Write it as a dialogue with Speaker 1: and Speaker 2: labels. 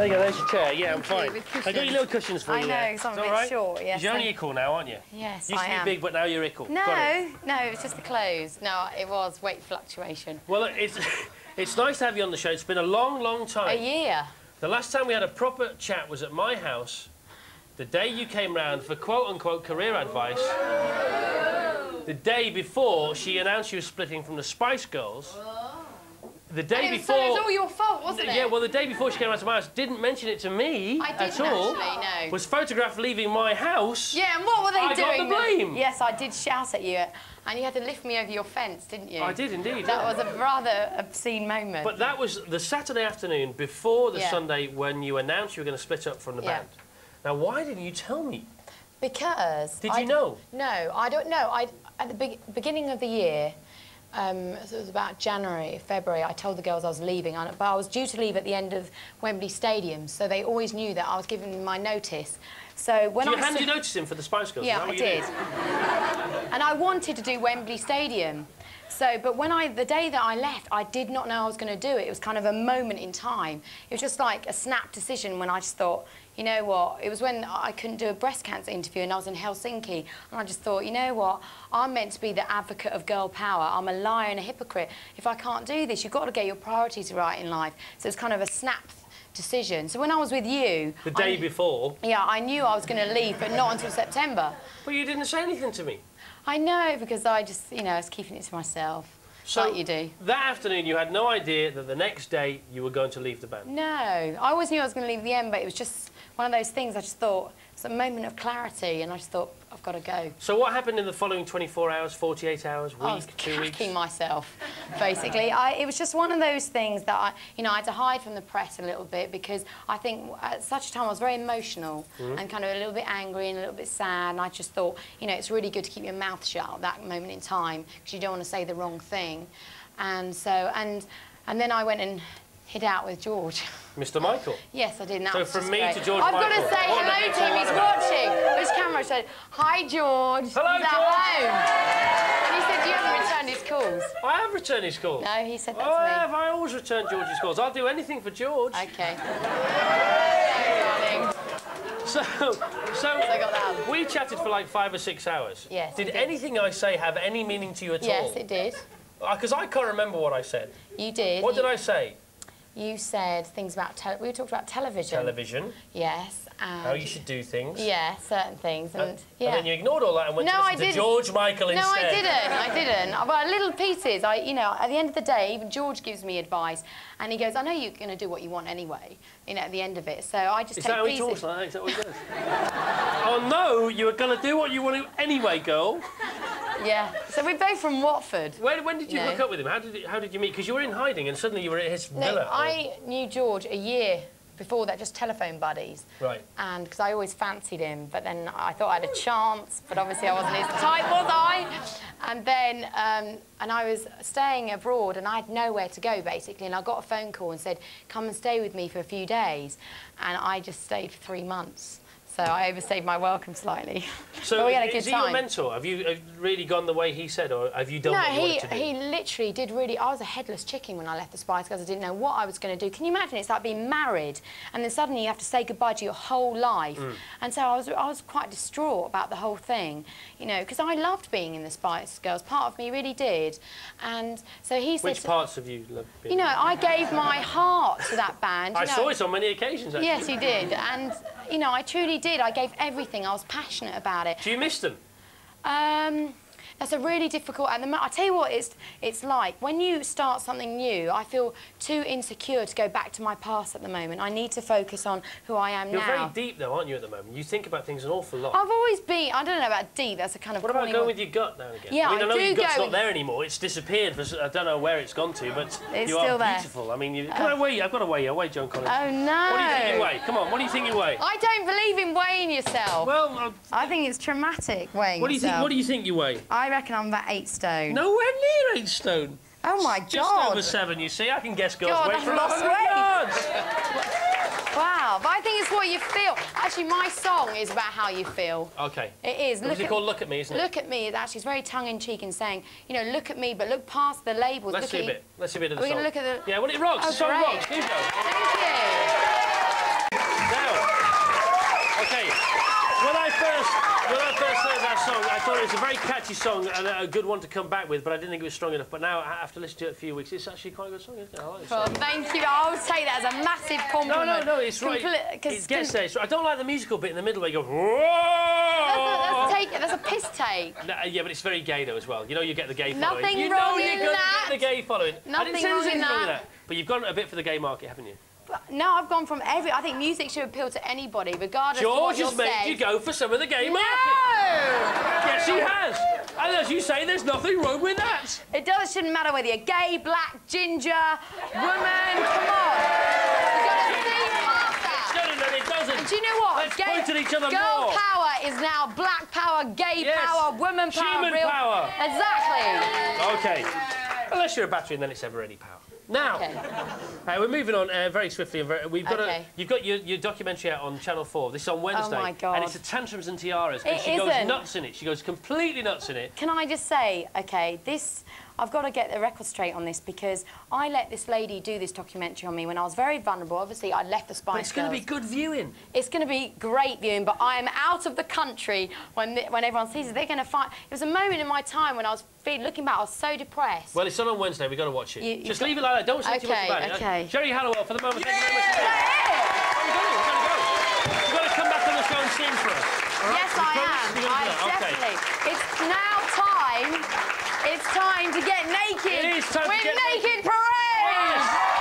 Speaker 1: There you go, there's your chair. Yeah, I'm
Speaker 2: you,
Speaker 1: fine. I got your little cushions for
Speaker 2: I
Speaker 1: you
Speaker 2: know,
Speaker 1: there.
Speaker 2: 'cause I'm
Speaker 1: It's
Speaker 2: a bit
Speaker 1: right?
Speaker 2: short, yes,
Speaker 1: You're only equal now, aren't you?
Speaker 2: Yes,
Speaker 1: Used
Speaker 2: I
Speaker 1: to be
Speaker 2: am.
Speaker 1: big, but now you're it.
Speaker 2: No, no, it's just the clothes. No, it was weight fluctuation.
Speaker 1: Well, it's, it's nice to have you on the show. It's been a long, long time.
Speaker 2: A year.
Speaker 1: The last time we had a proper chat was at my house, the day you came round for quote-unquote career advice. The day before she announced she was splitting from the Spice Girls. The day
Speaker 2: And
Speaker 1: before...
Speaker 2: so it was all your fault, wasn't it?
Speaker 1: Yeah, well, the day before she came out to my house, didn't mention it to me
Speaker 2: I
Speaker 1: at all.
Speaker 2: actually, no.
Speaker 1: Was photographed leaving my house.
Speaker 2: Yeah, and what were they
Speaker 1: I got
Speaker 2: doing?
Speaker 1: the blame.
Speaker 2: Yes, I did shout at you, and you had to lift me over your fence, didn't you?
Speaker 1: I did indeed.
Speaker 2: That was a rather obscene moment.
Speaker 1: But that was the Saturday afternoon before the
Speaker 2: Yeah.
Speaker 1: Sunday when you announced you were going to split up from the
Speaker 2: Yeah.
Speaker 1: band. Now, why didn't you tell me?
Speaker 2: Because.
Speaker 1: Did
Speaker 2: I-
Speaker 1: you know?
Speaker 2: No, I don't know. I at the be beginning of the year, um, so it was about January, February. I told the girls I was leaving, and- but I was due to leave at the end of Wembley Stadium, so they always knew that I was giving my notice. So when
Speaker 1: you
Speaker 2: I
Speaker 1: hand
Speaker 2: s-
Speaker 1: your notice in for the Spice Girls?
Speaker 2: Yeah, I did. and I wanted to do Wembley Stadium. So, but when I, the day that I left, I did not know I was going to do it. It was kind of a moment in time. It was just like a snap decision when I just thought, you know what? It was when I couldn't do a breast cancer interview and I was in Helsinki. And I just thought, you know what? I'm meant to be the advocate of girl power. I'm a liar and a hypocrite. If I can't do this, you've got to get your priorities right in life. So it's kind of a snap decision. So when I was with you...
Speaker 1: The day
Speaker 2: I-
Speaker 1: before.
Speaker 2: Yeah, I knew I was going to leave, but not until September.
Speaker 1: But you didn't say anything to me.
Speaker 2: I know because I just, you know, I was keeping it to myself.
Speaker 1: So
Speaker 2: like you do.
Speaker 1: that afternoon, you had no idea that the next day you were going to leave the band.
Speaker 2: No, I always knew I was going to leave the end, but it was just one of those things. I just thought it's a moment of clarity, and I just thought I've got to go.
Speaker 1: So what happened in the following 24 hours, 48 hours, week,
Speaker 2: I was
Speaker 1: two weeks?
Speaker 2: myself, basically. I, it was just one of those things that I, you know, I had to hide from the press a little bit because I think at such a time I was very emotional
Speaker 1: Mm-hmm.
Speaker 2: and kind of a little bit angry and a little bit sad. And I just thought, you know, it's really good to keep your mouth shut at that moment in time because you don't want to say the wrong thing. And so, and and then I went and hid out with George.
Speaker 1: Mr. Michael.
Speaker 2: Yes, I did. that
Speaker 1: So from me
Speaker 2: great.
Speaker 1: to George
Speaker 2: I've got to say
Speaker 1: What
Speaker 2: hello to him. He's watching. Which camera? Said, "Hi, George."
Speaker 1: Hello,
Speaker 2: He's at
Speaker 1: George.
Speaker 2: home. And he said, "You haven't returned his calls."
Speaker 1: I have returned his calls.
Speaker 2: No, he said that
Speaker 1: Oh, I have. I always return George's calls. I'll do anything for George.
Speaker 2: me. Okay.
Speaker 1: So, so,
Speaker 2: that.
Speaker 1: we chatted for like five or six hours.
Speaker 2: Yes,
Speaker 1: Did
Speaker 2: did.
Speaker 1: anything I say have any meaning to you at all?
Speaker 2: Yes, it did.
Speaker 1: Uh, because I can't remember what I said.
Speaker 2: You did.
Speaker 1: What
Speaker 2: you,
Speaker 1: did I say?
Speaker 2: You said things about tele- we talked about television.
Speaker 1: Television,
Speaker 2: Yes. And
Speaker 1: how you should do things.
Speaker 2: Yeah, certain things, and,
Speaker 1: And,
Speaker 2: yeah.
Speaker 1: and then you ignored all that and went
Speaker 2: No,
Speaker 1: to
Speaker 2: I
Speaker 1: listen to
Speaker 2: didn't.
Speaker 1: George Michael
Speaker 2: No,
Speaker 1: instead.
Speaker 2: I didn't. I didn't. Well, little pieces. I, you know, at the end of the day, even George gives me advice, and he goes, "I know you're going to do what you want anyway." You know, at the end of it. So I just
Speaker 1: Is
Speaker 2: take
Speaker 1: that how he
Speaker 2: pieces.
Speaker 1: talks like that? Is that what he does? oh no, you were going to do what you want to anyway, girl.
Speaker 2: Yeah. So we're both from Watford.
Speaker 1: When, when did you hook up with him? How did, how did you meet? Because you were in hiding and suddenly you were at his
Speaker 2: No,
Speaker 1: villa.
Speaker 2: I knew George a year before that, just telephone buddies.
Speaker 1: Right.
Speaker 2: And because I always fancied him, but then I thought I had a chance, but obviously I wasn't his type, was I? And then, um, and I was staying abroad and I had nowhere to go basically, and I got a phone call and said, come and stay with me for a few days. And I just stayed for three months. So I overstayed my welcome slightly.
Speaker 1: So
Speaker 2: we had a good
Speaker 1: is he your mentor? Have you really gone the way he said, or have you done
Speaker 2: No,
Speaker 1: what you
Speaker 2: he,
Speaker 1: wanted to do?
Speaker 2: he literally did really. I was a headless chicken when I left the Spice Girls. I didn't know what I was going to do. Can you imagine? It's like being married, and then suddenly you have to say goodbye to your whole life.
Speaker 1: Mm.
Speaker 2: And so I was, I was quite distraught about the whole thing, you know, because I loved being in the Spice Girls. Part of me really did. And so he said,
Speaker 1: Which parts of you love being?
Speaker 2: you know, I gave my heart to that band.
Speaker 1: I
Speaker 2: know.
Speaker 1: saw it on many occasions. Actually.
Speaker 2: Yes, you did. And, you know, I truly did. I gave everything. I was passionate about it.
Speaker 1: Do you miss them?
Speaker 2: Um, that's a really difficult. And the, mo- I tell you what, it's it's like when you start something new. I feel too insecure to go back to my past at the moment. I need to focus on who I am now.
Speaker 1: You're very deep, though, aren't you, at the moment? You think about things an awful lot.
Speaker 2: I've always been. I don't know about deep. That's a kind of.
Speaker 1: what about going
Speaker 2: word.
Speaker 1: with your gut now and again?
Speaker 2: Yeah,
Speaker 1: I mean, I,
Speaker 2: I
Speaker 1: know
Speaker 2: do
Speaker 1: your gut's
Speaker 2: go
Speaker 1: not there anymore. It's disappeared. For, I don't know where it's gone to, but
Speaker 2: It's
Speaker 1: you
Speaker 2: still
Speaker 1: are
Speaker 2: there.
Speaker 1: beautiful. I mean, you, can I weigh you? I've got to weigh you. I'll weigh John Collins.
Speaker 2: Oh no!
Speaker 1: What do you think you weigh? Come on, what do you think you weigh?
Speaker 2: I don't believe in yourself.
Speaker 1: Well, uh,
Speaker 2: I think it's traumatic weighing
Speaker 1: what do you think? What do you think you weigh?
Speaker 2: I reckon I'm about eight stone.
Speaker 1: Nowhere near eight stone.
Speaker 2: Oh my
Speaker 1: Just
Speaker 2: god!
Speaker 1: over seven, you see. I can guess girls'
Speaker 2: God,
Speaker 1: weight from
Speaker 2: lost
Speaker 1: 100
Speaker 2: weight.
Speaker 1: yards.
Speaker 2: Wow, but I think it's what you feel. Actually, my song is about how you feel.
Speaker 1: Okay.
Speaker 2: It is. Look
Speaker 1: it
Speaker 2: at,
Speaker 1: called? Look at me, isn't it?
Speaker 2: Look at me. It actually is very tongue-in-cheek in saying, you know, look at me, but look past the labels.
Speaker 1: Let's
Speaker 2: look
Speaker 1: see a bit. Let's see a bit of
Speaker 2: Are
Speaker 1: the
Speaker 2: we gonna look at the-
Speaker 1: Yeah, well, it rocks.
Speaker 2: Oh,
Speaker 1: the song
Speaker 2: great.
Speaker 1: rocks. Here you go.
Speaker 2: Thank you.
Speaker 1: Thought it was a very catchy song and a good one to come back with, but I didn't think it was strong enough. But now, after listening to it a few weeks, it's actually quite a good song, isn't it? I like
Speaker 2: Well,
Speaker 1: song.
Speaker 2: thank you. I would take that as a massive compliment.
Speaker 1: no, no, no, it's right. It gets there. It's. I don't like the musical bit in the middle where you go,
Speaker 2: That's a,
Speaker 1: whoa!
Speaker 2: that's, a take, that's a piss take.
Speaker 1: No, uh, yeah, but it's very gay though as well. You know, you get the gay following.
Speaker 2: Nothing
Speaker 1: you know
Speaker 2: wrong
Speaker 1: you're
Speaker 2: in that.
Speaker 1: get the gay following. I
Speaker 2: Nothing wrong in
Speaker 1: wrong
Speaker 2: that.
Speaker 1: that. But you've gone a bit for the gay market, haven't you?
Speaker 2: But no, I've gone from every. I think music should appeal to anybody, regardless of what
Speaker 1: George has made you go for some of the gay
Speaker 2: No!
Speaker 1: market. Yes, he has. And as you say, there's nothing wrong with that.
Speaker 2: It does. Shouldn't matter whether you're gay, black, ginger, woman. Come on. You got to think past that.
Speaker 1: No, no, no, it doesn't.
Speaker 2: Do you know what?
Speaker 1: Let's point at each other
Speaker 2: girl
Speaker 1: more.
Speaker 2: power is now black power, gay
Speaker 1: Yes.
Speaker 2: power, woman power,
Speaker 1: Human
Speaker 2: real
Speaker 1: power.
Speaker 2: Exactly.
Speaker 1: Okay. Unless you're a battery, and then it's ever any power. Now,
Speaker 2: Okay.
Speaker 1: uh, we're moving on uh, very swiftly. and very- We've got a, you've got your, your documentary out on Channel 4. This is on Wednesday.
Speaker 2: my God.
Speaker 1: And it's a Tantrums and Tiaras. And
Speaker 2: It
Speaker 1: she goes
Speaker 2: isn't.
Speaker 1: nuts in it. She goes completely nuts in it.
Speaker 2: Can I just say, okay, this, I've got to get the record straight on this because I let this lady do this documentary on me when I was very vulnerable. Obviously, I left the Spice
Speaker 1: But it's going to be good viewing.
Speaker 2: It's going to be great viewing, but I am out of the country when, the, when everyone sees it. They're going to find... It was a moment in my time when I was feeling, looking back, I was so depressed.
Speaker 1: Well, it's on on Wednesday. We've got to watch it.
Speaker 2: You- you
Speaker 1: Just leave it like that. Don't say too much
Speaker 2: Okay,
Speaker 1: about it.
Speaker 2: okay.
Speaker 1: Geri Halliwell, for the moment, thank you very much.
Speaker 2: Is
Speaker 1: indeed.
Speaker 2: that
Speaker 1: We've got to go. We've got to go. You've got to come back on the show and sing for us.
Speaker 2: it?
Speaker 1: All right?
Speaker 2: Yes, I am. I
Speaker 1: that? Okay.
Speaker 2: definitely. It's now time. It's time to get naked.
Speaker 1: It is time to get
Speaker 2: Naked Parade.